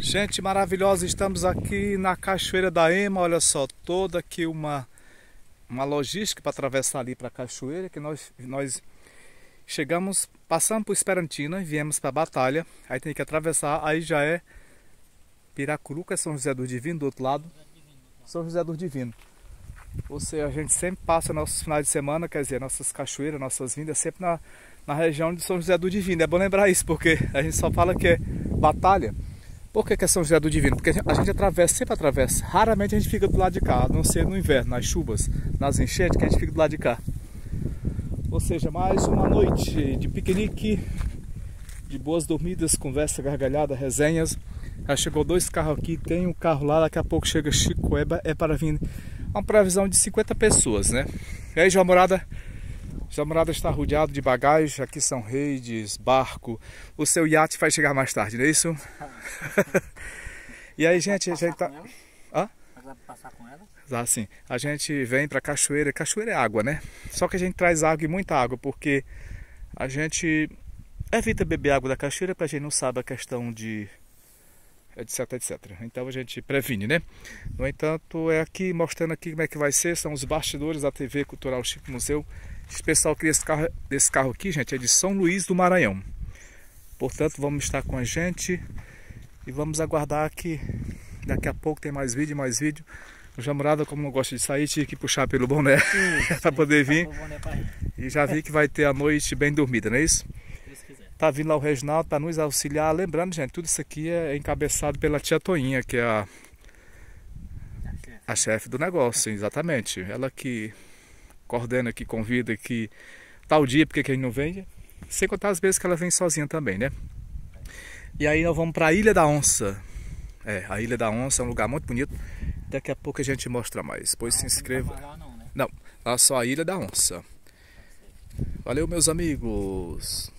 Gente maravilhosa, estamos aqui na Cachoeira da Ema, olha só, toda aqui uma, uma logística para atravessar ali para a cachoeira, que nós, nós chegamos, passamos por Esperantina e viemos para a Batalha, aí tem que atravessar, aí já é Piracuru, que é São José do Divino, do outro lado, São José do Divino. Ou seja, a gente sempre passa nossos finais de semana, quer dizer, nossas cachoeiras, nossas vindas, sempre na, na região de São José do Divino. É bom lembrar isso, porque a gente só fala que é batalha. Por que, que é São José do Divino? Porque a gente, atravessa, sempre atravessa. Raramente a gente fica do lado de cá, a não ser no inverno, nas chuvas, nas enchentes, que a gente fica do lado de cá. Ou seja, mais uma noite de piquenique, de boas dormidas, conversa gargalhada, resenhas. Já chegou dois carros aqui, tem um carro lá, daqui a pouco chega Chico, é, é para vir uma previsão de 50 pessoas, né? E aí, João Morada, João Morada está rodeado de bagagem, aqui são redes, barco. O seu iate vai chegar mais tarde, não é isso? e aí, gente, a gente tá... Hã? Passar com ela? Ah, sim. A gente vem para cachoeira, cachoeira é água, né? Só que a gente traz água e muita água, porque a gente evita beber água da cachoeira para a gente não sabe a questão de etc, etc. Então a gente previne, né? No entanto, é aqui mostrando aqui como é que vai ser, são os bastidores da TV Cultural Chico Museu. Esse pessoal que esse carro, desse carro aqui, gente, é de São Luís do Maranhão. Portanto, vamos estar com a gente e vamos aguardar que daqui a pouco tem mais vídeo, mais vídeo. O Jamurada, como não gosta de sair, tinha que puxar pelo boné para poder vir. E já vi que vai ter a noite bem dormida, não é isso? Tá vindo lá o Reginaldo para nos auxiliar. Lembrando, gente, tudo isso aqui é encabeçado pela tia Toinha, que é a, a chefe do negócio, exatamente. Ela que coordena, que convida, que tal dia, porque quem não vem, sem contar as vezes que ela vem sozinha também, né? E aí nós vamos para a Ilha da Onça. É, a Ilha da Onça é um lugar muito bonito. Daqui a pouco a gente mostra mais. Pois se inscreva. Não, lá só a Ilha da Onça. Valeu, meus amigos.